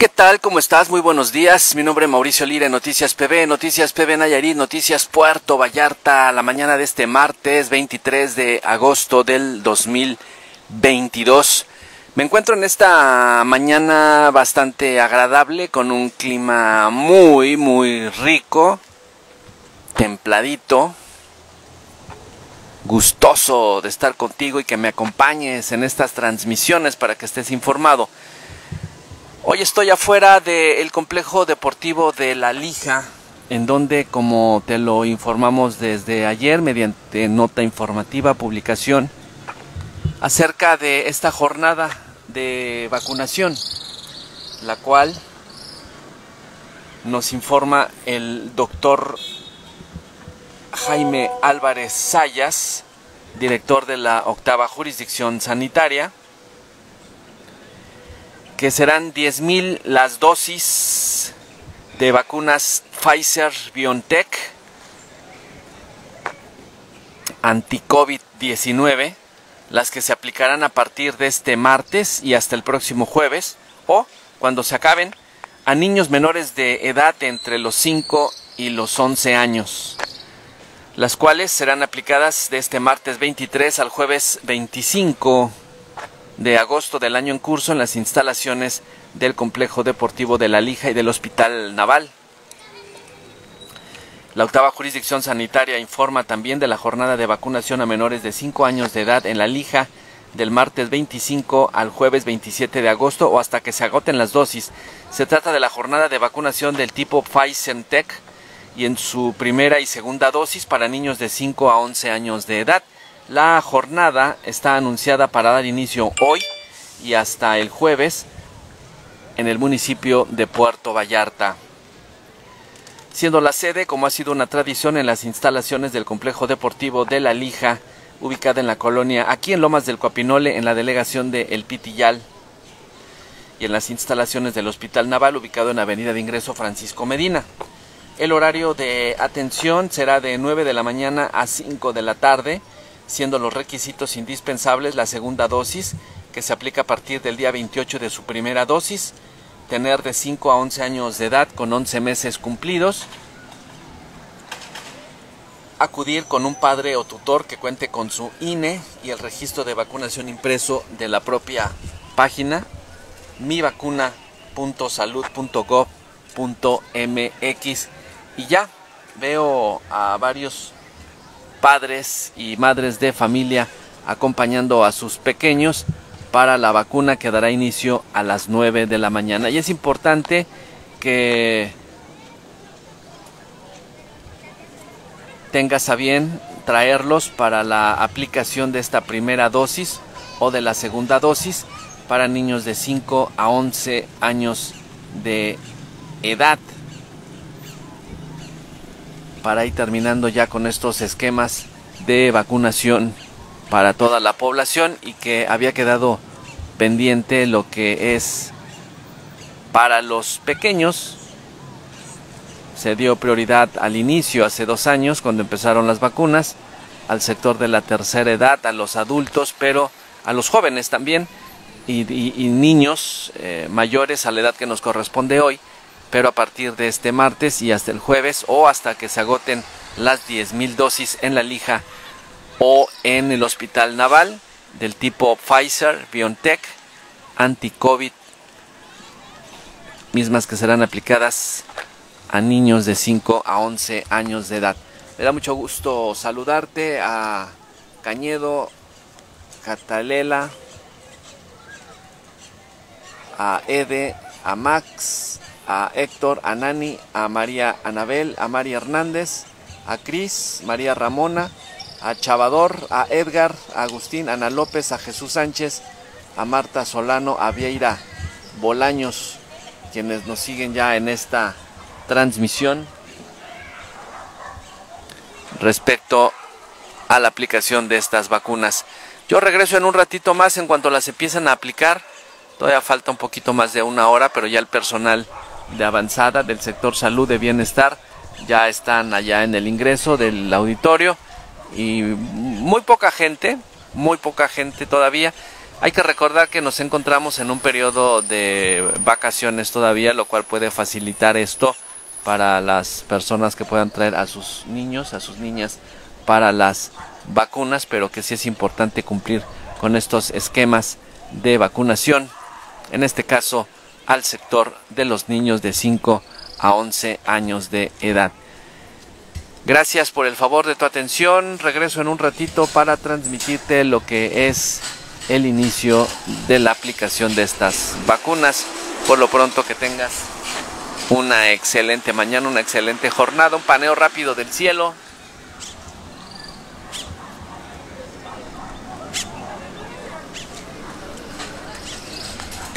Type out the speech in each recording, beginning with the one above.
¿Qué tal? ¿Cómo estás? Muy buenos días. Mi nombre es Mauricio Lira, Noticias PB, Noticias PB Nayarit, Noticias Puerto Vallarta, la mañana de este martes 23 de agosto del 2022. Me encuentro en esta mañana bastante agradable, con un clima muy, muy rico, templadito, gustoso de estar contigo y que me acompañes en estas transmisiones para que estés informado. Hoy estoy afuera del complejo deportivo de La Lija, en donde, como te lo informamos desde ayer mediante nota informativa, publicación, acerca de esta jornada de vacunación, la cual nos informa el doctor Jaime Álvarez Sayas, director de la octava jurisdicción sanitaria, que serán 10.000 las dosis de vacunas Pfizer BioNTech anti-COVID-19, las que se aplicarán a partir de este martes y hasta el próximo jueves, o cuando se acaben, a niños menores de edad entre los 5 y los 11 años, las cuales serán aplicadas de este martes 23 al jueves 25 de agosto del año en curso en las instalaciones del complejo deportivo de La Lija y del Hospital Naval. La octava jurisdicción sanitaria informa también de la jornada de vacunación a menores de 5 años de edad en La Lija del martes 25 al jueves 27 de agosto o hasta que se agoten las dosis. Se trata de la jornada de vacunación del tipo Pfizer-Tech y en su primera y segunda dosis para niños de 5 a 11 años de edad. La jornada está anunciada para dar inicio hoy y hasta el jueves en el municipio de Puerto Vallarta. Siendo la sede, como ha sido una tradición, en las instalaciones del complejo deportivo de La Lija, ubicada en la colonia, aquí en Lomas del Coapinole, en la delegación de El Pitillal, y en las instalaciones del Hospital Naval, ubicado en Avenida de Ingreso Francisco Medina. El horario de atención será de 9 de la mañana a 5 de la tarde, siendo los requisitos indispensables la segunda dosis, que se aplica a partir del día 28 de su primera dosis, tener de 5 a 11 años de edad con 11 meses cumplidos, acudir con un padre o tutor que cuente con su INE y el registro de vacunación impreso de la propia página mivacuna.salud.gov.mx y ya veo a varios padres y madres de familia acompañando a sus pequeños para la vacuna que dará inicio a las 9 de la mañana. Y es importante que tengas a bien traerlos para la aplicación de esta primera dosis o de la segunda dosis para niños de 5 a 11 años de edad para ir terminando ya con estos esquemas de vacunación para toda la población y que había quedado pendiente lo que es para los pequeños. Se dio prioridad al inicio, hace dos años, cuando empezaron las vacunas, al sector de la tercera edad, a los adultos, pero a los jóvenes también y, niños eh, mayores a la edad que nos corresponde hoy pero a partir de este martes y hasta el jueves o hasta que se agoten las 10.000 dosis en la lija o en el hospital naval del tipo Pfizer, BioNTech, anti-COVID, mismas que serán aplicadas a niños de 5 a 11 años de edad. Me da mucho gusto saludarte a Cañedo, Catalela, a Ede, a Max, a Héctor, a Nani, a María Anabel, a María Hernández, a Cris, María Ramona, a Chavador, a Edgar, a Agustín, a Ana López, a Jesús Sánchez, a Marta Solano, a Vieira Bolaños, quienes nos siguen ya en esta transmisión respecto a la aplicación de estas vacunas. Yo regreso en un ratito más en cuanto las empiezan a aplicar. Todavía falta un poquito más de una hora, pero ya el personal de avanzada del sector salud de bienestar ya están allá en el ingreso del auditorio. Y muy poca gente, muy poca gente todavía, Hay que recordar que nos encontramos en un periodo de vacaciones todavía, lo cual puede facilitar esto para las personas que puedan traer a sus niños, a sus niñas para las vacunas, pero que sí es importante cumplir con estos esquemas de vacunación, en este caso al sector de los niños de 5 a 11 años de edad. Gracias por el favor de tu atención. Regreso en un ratito para transmitirte lo que es el inicio de la aplicación de estas vacunas. Por lo pronto que tengas una excelente mañana, una excelente jornada, un paneo rápido del cielo.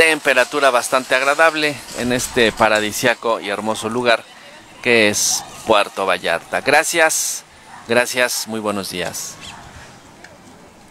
Temperatura bastante agradable en este paradisiaco y hermoso lugar que es Puerto Vallarta. Gracias, gracias, muy buenos días.